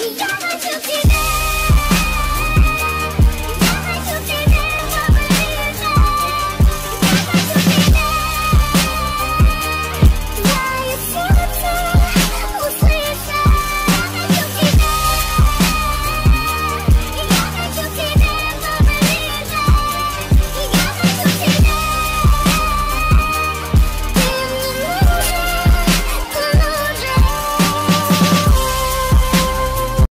You're my